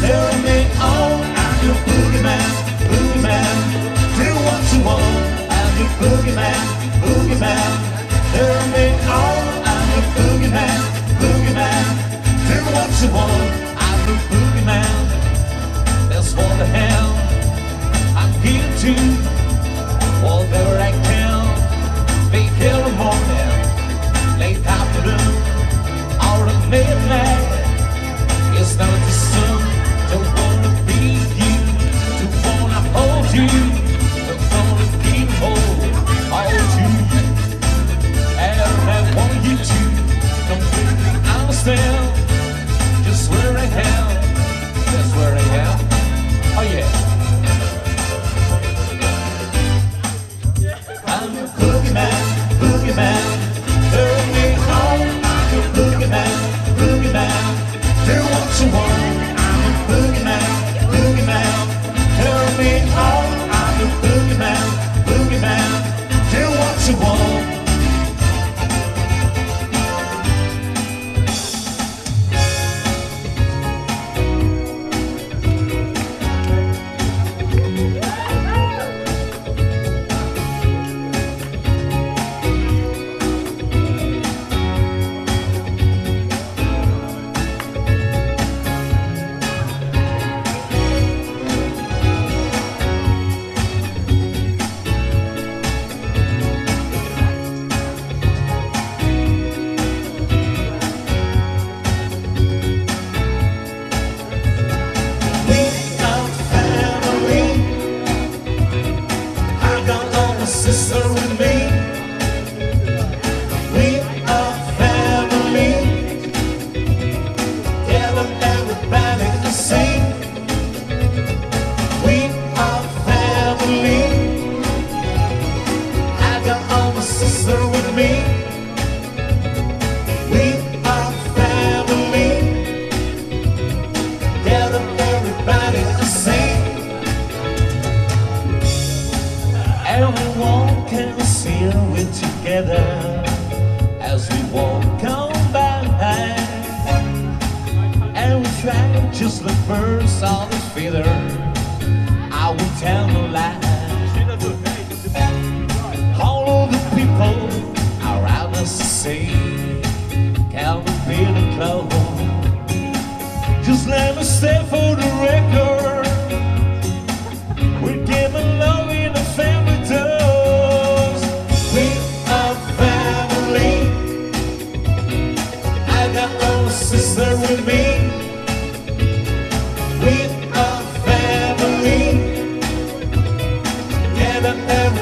Tell me all, I'm your boogeyman, boogeyman. Do what you want, I'm your boogeyman. still. Just where in hell Just where in hell Oh yeah. I'm your boogeyman, boogeyman. Turn me on. I'm your boogeyman, boogeyman. Do what you want. I'm your boogeyman, boogeyman. Turn me on. I'm your boogeyman, boogeyman. Do what you want. sister with me. We are family. Get up everybody to sing. Everyone can see we're together as we walk on by. And we try just like first all the feathers. and